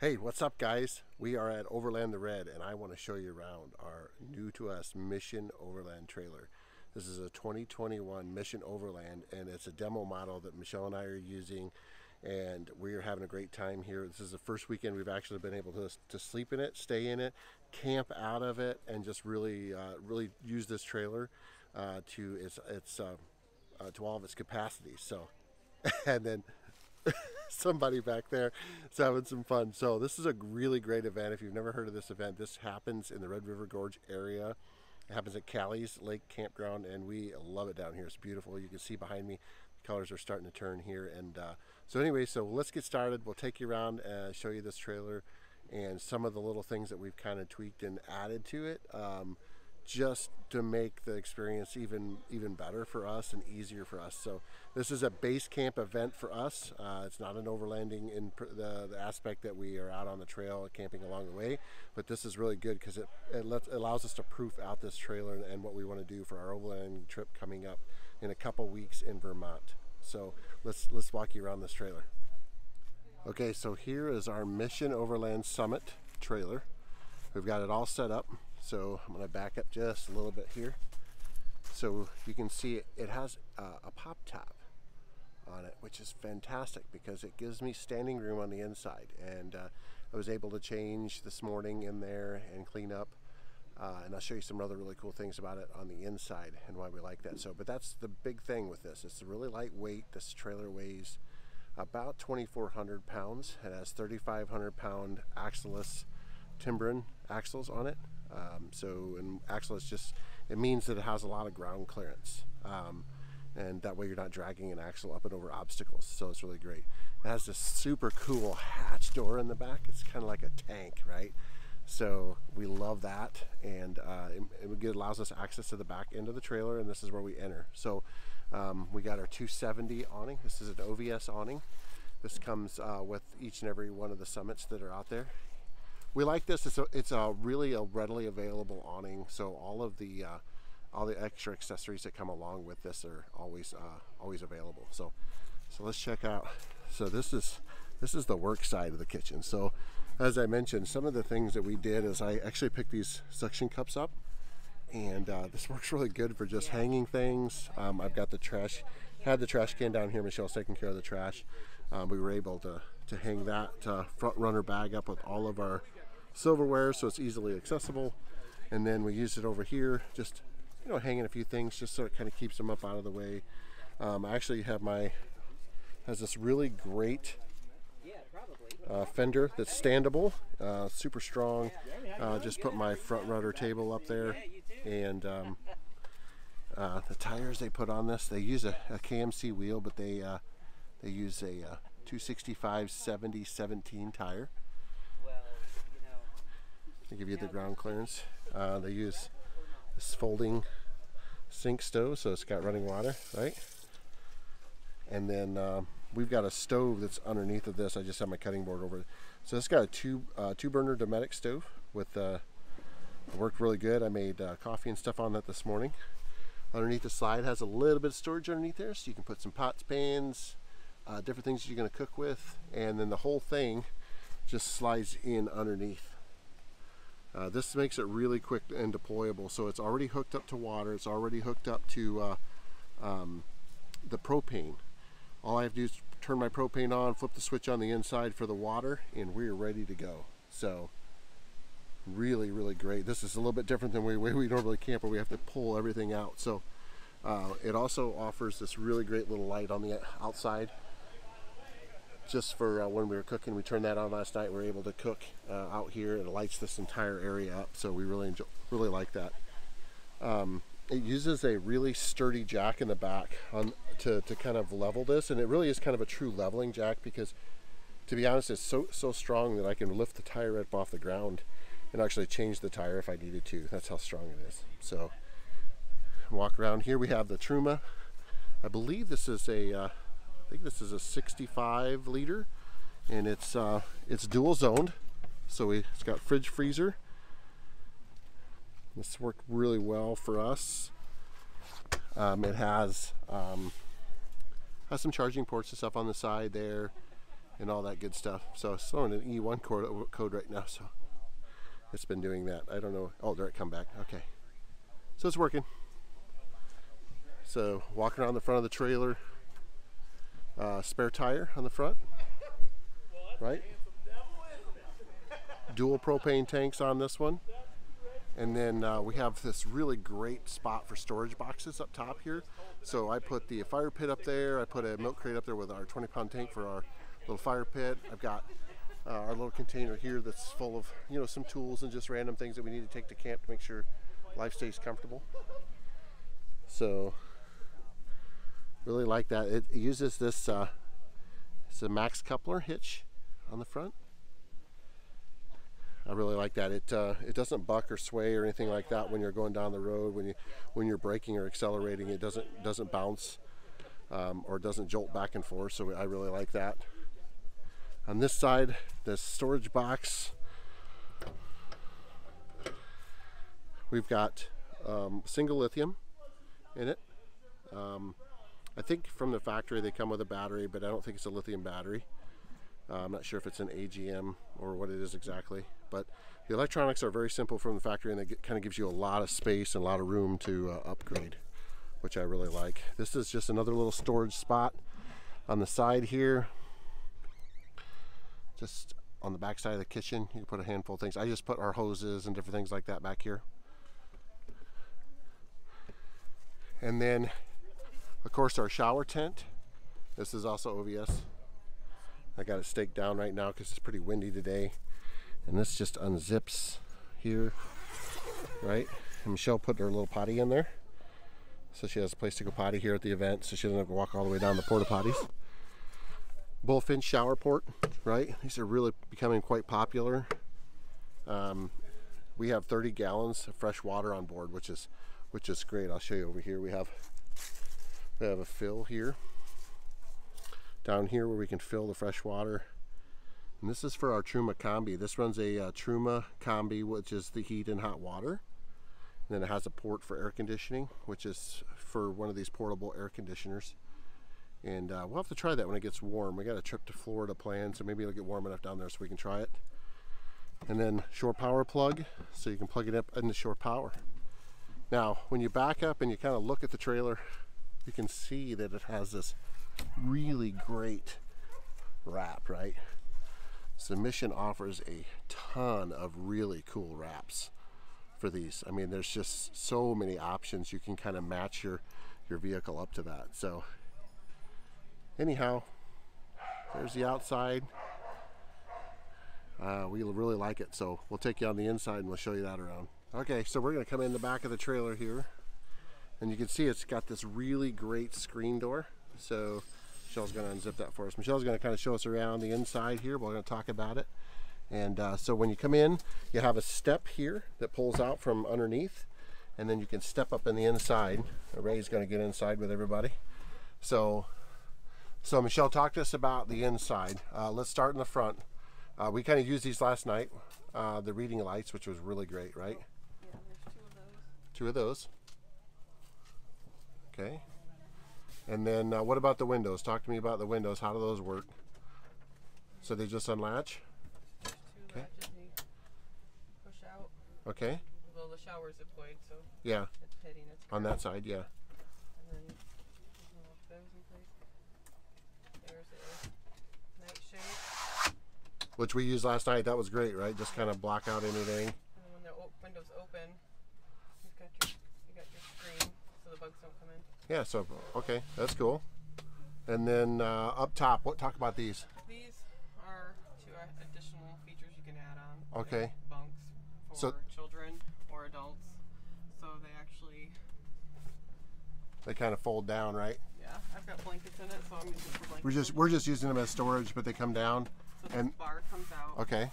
Hey, what's up, guys? We are at Overland the Red, and I want to show you around our new to us Mission Overland trailer. This is a 2021 Mission Overland, and it's a demo model that Michelle and I are using, and we are having a great time here. This is the first weekend we've actually been able to, to sleep in it, stay in it, camp out of it, and just really, uh, really use this trailer uh, to its, its uh, uh to all of its capacities. So, and then somebody back there is having some fun. So this is a really great event. If you've never heard of this event, this happens in the Red River Gorge area. It happens at Callie's Lake Campground, and we love it down here. It's beautiful. You can see behind me, the colors are starting to turn here. And uh, so anyway, so let's get started. We'll take you around and show you this trailer and some of the little things that we've kind of tweaked and added to it. Um, just to make the experience even even better for us and easier for us. So this is a base camp event for us. Uh, it's not an overlanding in the, the, aspect that we are out on the trail camping along the way, but this is really good because it, it allows us to proof out this trailer and, and what we want to do for our overlanding trip coming up in a couple weeks in Vermont. So let's let's walk you around this trailer. Okay, so here is our Mission Overland Summit trailer. We've got it all set up. So I'm going to back up just a little bit here. So you can see it, has a pop top on it, which is fantastic because it gives me standing room on the inside. And uh, I was able to change this morning in there and clean up. Uh, and I'll show you some other really cool things about it on the inside and why we like that. So, but that's the big thing with this. It's a really lightweight. This trailer weighs about 2,400 pounds. It has 3,500 pound axleless Timbren axles on it. Um, so an axle is just, it means that it has a lot of ground clearance. Um, and that way you're not dragging an axle up and over obstacles. So it's really great. It has this super cool hatch door in the back. It's kind of like a tank, right? So we love that, and uh, it, it, allows us access to the back end of the trailer, and this is where we enter. So um, we got our 270 awning. This is an OVS awning. This comes uh, with each and every one of the summits that are out there we like this. It's a, it's a really a readily available awning. So all of the uh, all the extra accessories that come along with this are always uh, always available. So so let's check out. So this is this is the work side of the kitchen. So as I mentioned, some of the things that we did is I actually picked these suction cups up and uh, this works really good for just hanging things. Um, I've got the trash, had the trash can down here. Michelle's taking care of the trash. Um, we were able to, to hang that uh, front runner bag up with all of our silverware so it's easily accessible. And then we use it over here, just you know, hanging a few things just so it kind of keeps them up out of the way. Um, I actually have my, has this really great uh, fender that's standable, uh, super strong. Uh, just put my front runner table up there and um, uh, the tires they put on this, they use a, a KMC wheel, but they uh, they use a uh, 265 70 17 tire. They give you the ground clearance. Uh, they use this folding sink stove, so it's got running water, right? And then uh, we've got a stove that's underneath of this. I just have my cutting board over it. So it's got a two uh, two burner Dometic stove with uh, worked really good. I made uh, coffee and stuff on that this morning. Underneath the slide has a little bit of storage underneath there, so you can put some pots, pans, uh, different things you're going to cook with, and then the whole thing just slides in underneath. Uh, this makes it really quick and deployable. So it's already hooked up to water. It's already hooked up to uh, um, the propane. All I have to do is turn my propane on, flip the switch on the inside for the water, and we're ready to go. So really, really great. This is a little bit different than the way we normally camp where we have to pull everything out. So uh, it also offers this really great little light on the outside just for uh, when we were cooking. We turned that on last night. We were able to cook uh, out here. It lights this entire area up, so we really enjoy, really like that. Um, it uses a really sturdy jack in the back on to, to kind of level this, and it really is kind of a true leveling jack because, to be honest, it's so so strong that I can lift the tire up off the ground and actually change the tire if I needed to. That's how strong it is. So walk around here. We have the Truma. I believe this is a uh, I think this is a 65 liter and it's uh, it's dual zoned so it's got fridge freezer this worked really well for us um, it has um, has some charging ports and stuff on the side there and all that good stuff. So it's throwing an E1 code, code right now, so it's been doing that. I don't know. Oh, there it come back. Okay. So it's working. So walking around the front of the trailer, uh, spare tire on the front, right? Dual propane tanks on this one. And then uh, we have this really great spot for storage boxes up top here. So I put the fire pit up there. I put a milk crate up there with our 20 pound tank for our little fire pit. I've got uh, our little container here that's full of, you know, some tools and just random things that we need to take to camp to make sure life stays comfortable. So really like that. It uses this, uh, it's a max coupler hitch on the front. I really like that. It uh, it doesn't buck or sway or anything like that when you're going down the road. When you when you're braking or accelerating, it doesn't doesn't bounce um, or doesn't jolt back and forth. So I really like that. On this side, the storage box. We've got um, single lithium in it. Um, I think from the factory they come with a battery, but I don't think it's a lithium battery. Uh, I'm not sure if it's an AGM or what it is exactly, but the electronics are very simple from the factory and it kind of gives you a lot of space and a lot of room to uh, upgrade, which I really like. This is just another little storage spot on the side here. Just on the back side of the kitchen, you can put a handful of things. I just put our hoses and different things like that back here. And then, of course, our shower tent. This is also OVS. I got it staked down right now because it's pretty windy today. And this just unzips here, right? And Michelle put her little potty in there. So she has a place to go potty here at the event so she doesn't have to walk all the way down the porta potties. Bullfinch shower port, right? These are really becoming quite popular. Um, we have 30 gallons of fresh water on board, which is which is great. I'll show you over here. We have we have a fill here down here where we can fill the fresh water. And this is for our Truma Combi. This runs a uh, Truma Combi, which is the heat and hot water. And then it has a port for air conditioning, which is for one of these portable air conditioners. And uh, we'll have to try that when it gets warm. We got a trip to Florida planned, so maybe it'll get warm enough down there so we can try it. And then shore power plug, so you can plug it up into shore power. Now, when you back up and you kind of look at the trailer, you can see that it has this really great wrap, right? Submission offers a ton of really cool wraps for these. I mean, there's just so many options. You can kind of match your, your vehicle up to that. So anyhow, there's the outside. Uh, we really like it, so we'll take you on the inside and we'll show you that around. Okay, so we're gonna come in the back of the trailer here. And you can see it's got this really great screen door. So Michelle's going to unzip that for us. Michelle's going to kind of show us around the inside here. We're going to talk about it. And uh, so when you come in, you have a step here that pulls out from underneath. And then you can step up in the inside. Ray's going to get inside with everybody. So, so Michelle, talk to us about the inside. Uh, let's start in the front. Uh, we kind of used these last night, uh, the reading lights, which was really great, right? Yeah, there's two of those. Two of those. Okay. And then uh, what about the windows? Talk to me about the windows. How do those work? So they just unlatch? There's two Okay. push out. Okay. Well, the shower's deployed, so Yeah. it's hitting its On that side, yeah. And then you lock those in place. There's a night. Which we used last night. That was great, right? Just kind of block out anything. And then when the window's open, you've got your you got your screen so the bugs don't. Yeah. So okay, that's cool. And then uh, up top, what? Talk about these. These are two additional features you can add on. Okay. Bunks for So- children or adults. So they actually, They kind of fold down, right? yeah, I've got blankets in it, so I'm using for blankets. We're just we're just using them as storage, but they come down. so and- this bar comes out. Okay.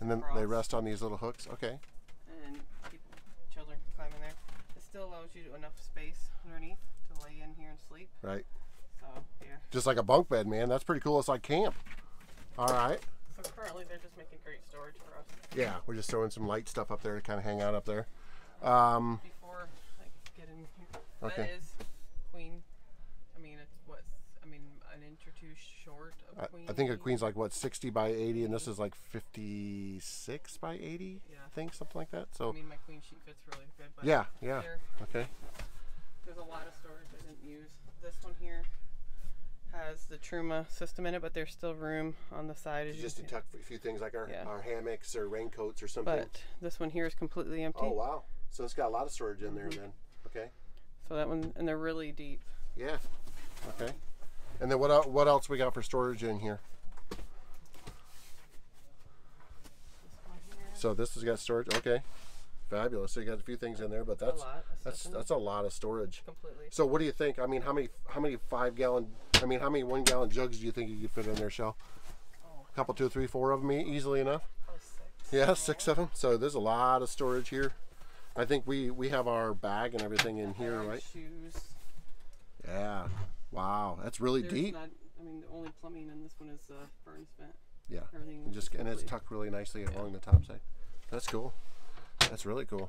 And then across, they rest on these little hooks. Okay. And people, children can climb in there. It still allows you enough space underneath to lay in here and sleep. Right. So yeah. Just like a bunk bed, man. That's pretty cool. It's like camp. All right. So currently they're just making great storage for us. Yeah, we're just throwing some light stuff up there to kind of hang out up there. Um, Before I get in here, Okay. that is queen. I mean, it's what I mean. an inch or two short of queen. I think a queen's like what 60 by 80, and this is like 56 by 80. Yeah. I think something like that. So. I mean, my queen sheet fits really good, but yeah, yeah. there, Okay. There's a lot of storage I didn't use. This one here has the Truma system in it, but there's still room on the side as you Just to tuck a few things like our, Yeah. our hammocks or raincoats or something. But this one here is completely empty. oh wow! So it's got a lot of storage in there Mm-hmm. then. Okay. So that one, and they're really deep. Yeah. Okay. And then what what else we got for storage in here? This one here, So this has got storage. Okay. Fabulous. So you got a few things in there, but that's that's stuff in it. that's a lot of storage. completely. So what do you think? I mean, how many how many five gallon? I mean, how many one gallon jugs do you think you could fit in there, Shell? Oh, A couple, two, three, four of them e- easily enough. probably six. Yeah, six of them. So there's a lot of storage here. I think we we have our bag and everything in here, right? Shoes. Yeah. Wow, that's really There's deep. Not, I mean, the only plumbing in this one is uh, the furnace vent. Yeah. Everything. And just and it's tucked really nicely along the top side. That's cool. That's really cool.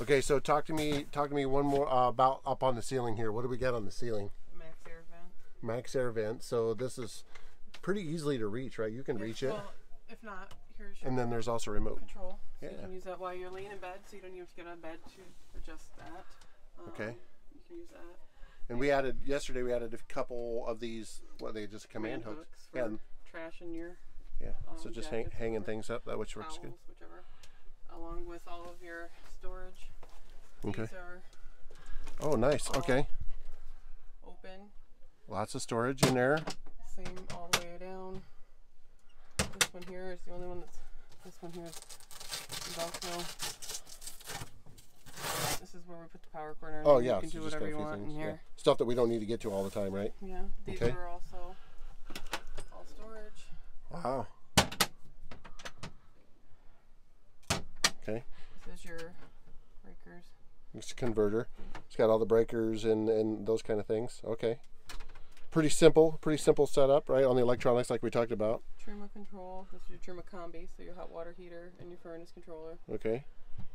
Okay, so talk to me talk to me one more uh, about up on the ceiling here. What do we got on the ceiling? Max air vent. Max Air vent. So this is pretty easily to reach, right? You can Yeah, reach it. Well, if not, here's your And then there's also remote. control. So you Yeah. can use that while you're laying in bed, so you don't even have to get out of bed to adjust that. Um, Okay. You can use that. And we added yesterday. We added a couple of these. What are they just command, hooks? for Yeah, and- trash in your yeah. So um, just hang, hanging things up. That which works towels, good. whichever, along with all of your storage. Okay. Oh, nice. all- Okay. open, Lots of storage in there. same all the way down. This one here is the only one that's. This one here is Velcro. This is where we put the power cord. and Oh yeah. You can so do whatever you want things. in Yeah. here. Stuff that we don't need to get to all the time, right? Yeah. These Okay. are also all storage. Wow. Okay. This is your breakers. It's a converter. It's got all the breakers and, and those kind of things. Okay. Pretty simple, pretty simple setup, right? On the electronics like we talked about. Truma control. This is your Truma combi, so your hot water heater and your furnace controller. Okay.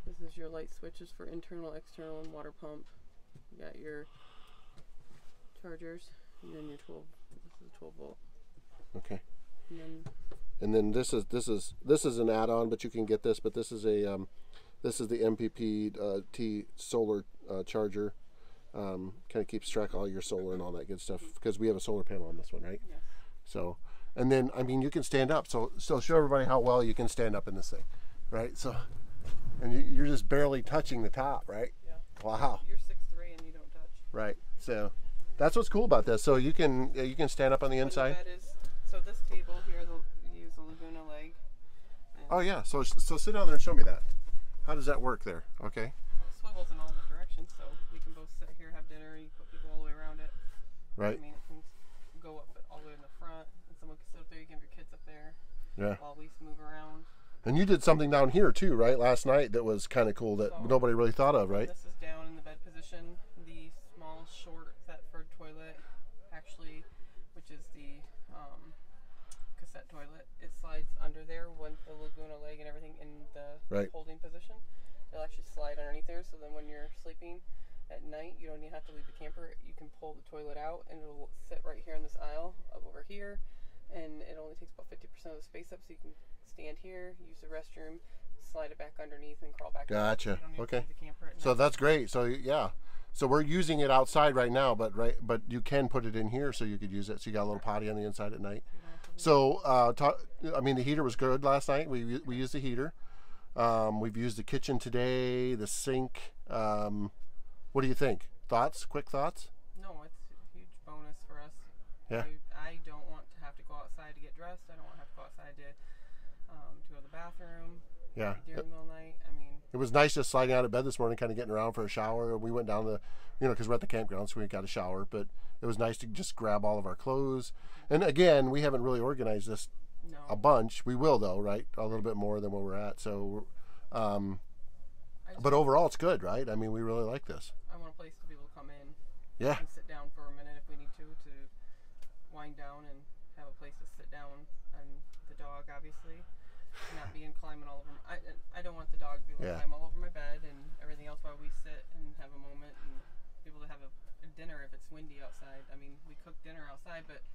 This is your light switches for internal, external, and water pump. You got your chargers, and then your 12. This is a 12 volt. Okay. And then And then this is this is this is an add-on, but you can get this. But this is a um, this is the MPP uh, T solar uh, charger. Um, kind of keeps track of all your solar and all that good stuff because we have a solar panel on this one, right? yes, So, and then I mean you can stand up. So so show everybody how well you can stand up in this thing, right? So, and you, you're just barely touching the top, right? yeah. Wow. You're 6'3 and you don't touch. Right. So that's what's cool about this. So you can you can stand up on the inside. The bed is, so this table here, the, you use a Lagun leg. And Oh yeah. So so sit down there and show me that. How does that work there? Okay. it swivels in all the directions, so we can both sit here, have dinner, you put people all the way around it. Right. I mean, it can go up all the way in the front, and someone can sit up there. You can have your kids up there Yeah. while we move around. And you did something down here too, right? Last night that was kind of cool that So- nobody really thought of, right? This is down in the bed position. The small, short Thetford toilet, actually, which is the um, toilet, it slides under there when the Lagun leg and everything in the Right. holding position. It'll actually slide underneath there, so then when you're sleeping at night, you don't even have to leave the camper. You can pull the toilet out, and it'll sit right here in this aisle up over here. And it only takes about 50% of the space up, so you can stand here, use the restroom, slide it back underneath, and crawl back. Gotcha. You don't need to Okay. leave the camper at So that's great. So yeah. So we're using it outside right now, but right, but you can put it in here so you could use it. So you got a little potty on the inside at night. You don't have to leave So uh, I mean, the heater was good last night. We we used the heater. Um, we've used the kitchen today, the sink. Um, what do you think? Thoughts? Quick thoughts? No, it's a huge bonus for us. Yeah. I, I don't want to have to go outside to get dressed. I don't want to have to go outside to um, to go to the bathroom Yeah. during the middle the night. I mean, It was nice just sliding out of bed this morning, kind of getting around for a shower. We went down the, you know, because we're at the campground, so we got a shower. But it was nice to just grab all of our clothes. And again, we haven't really organized this no. a bunch. We will though, right? A little bit more than where we're at. So, um, but overall, it's good, right? I mean, we really like this. I want a place to be able to come in Yeah. and sit down for a minute if we need to to wind down and have a place to sit down and the dog obviously not being climbing all over. My, I I don't want the dog to be able Yeah. to climb all over my bed and everything else while we sit and have a moment and be able to have a, a dinner if it's windy outside. I mean, we cook dinner outside, but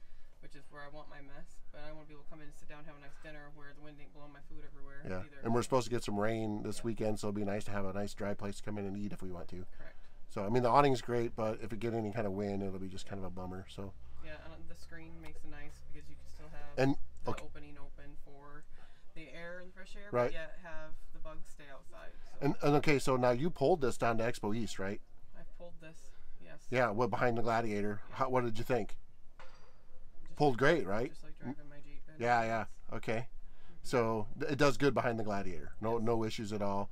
which is where I want my mess. But I want to be able to come in and sit down, and have a nice dinner where the wind ain't blowing my food everywhere. Yeah, Either. and we're supposed to get some rain this weekend, so it'd be nice to have a nice dry place to come in and eat if we want to. correct. So I mean, the awning's great, but if we get any kind of wind, it'll be just kind of a bummer. So Yeah, and the screen makes it nice because you can still have and the okay, opening open for the air and fresh air, Right. but yet have the bugs stay outside. So and, and okay, so now you pulled this down to Expo East, right? I've pulled this. Yes. Yeah, well, behind the Gladiator. How, what did you think? Just Pulled like- great, right? Just like driving my Jeep. Yeah, yeah. Okay. So it does good behind the Gladiator. No, no issues at all.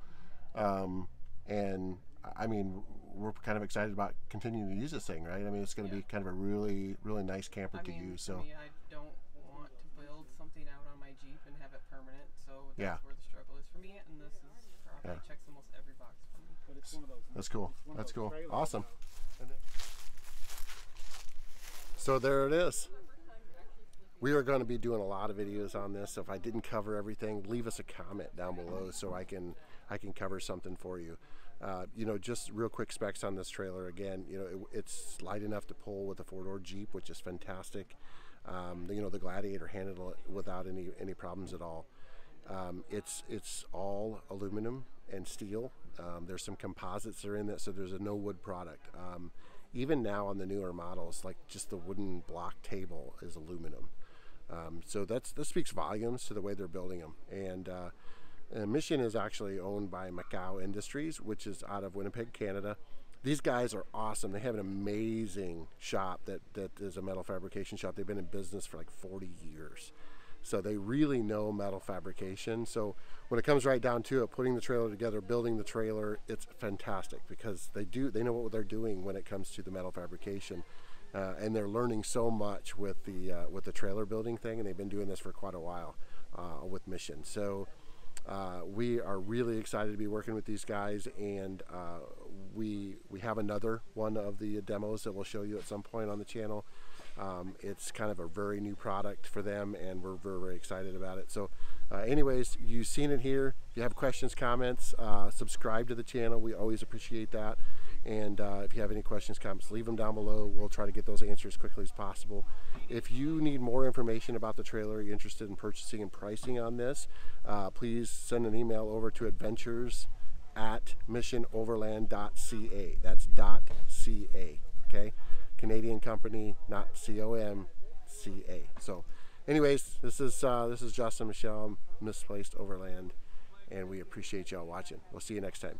Um, and I mean, we're kind of excited about continuing to use this thing, right? I mean, it's going to be kind of a really, really nice camper I to mean, use. So me, I don't want to build something out on my Jeep and have it permanent. So that's Yeah. where the struggle is for me. And this is probably Yeah. checks almost every box for me. But it's one of those. that's cool. it's one of That's cool. trailers Awesome. So there it is. We are going to be doing a lot of videos on this. So if I didn't cover everything, leave us a comment down below so I can I can cover something for you. Uh, you know, just real quick specs on this trailer. Again, you know, it, it's light enough to pull with a four-door Jeep, which is fantastic. Um, you know, the Gladiator handled it without any any problems at all. Um, it's it's all aluminum and steel. Um, there's some composites that are in that, so there's a no wood product. Even now on the newer models, like just the wooden block table is aluminum. Um, so that's that speaks volumes to the way they're building them. And uh, uh, Mission is actually owned by Macau Industries, which is out of Winnipeg, Canada. These guys are awesome. They have an amazing shop that, that is a metal fabrication shop. They've been in business for like 40 years. So they really know metal fabrication. So when it comes right down to it, putting the trailer together, building the trailer, it's fantastic because they do they know what they're doing when it comes to the metal fabrication, uh, and they're learning so much with the uh, with the trailer building thing, and they've been doing this for quite a while uh, with Mission. So. Uh, we are really excited to be working with these guys, and uh, we we have another one of the demos that we'll show you at some point on the channel. Um, it's kind of a very new product for them, and we're very, very excited about it. So, uh, anyways, you've seen it here. If you have questions, comments, uh, subscribe to the channel. We always appreciate that. And uh, if you have any questions, comments, leave them down below. We'll try to get those answers as quickly as possible. If you need more information about the trailer, you're interested in purchasing and pricing on this, uh, please send an email over to adventures at missionoverland.ca. That's .ca, okay? Canadian company, not C-O-M, C-A. So, anyways, this is uh, this is Justin Michelle, Misplaced Overland, and we appreciate y'all watching. We'll see you next time.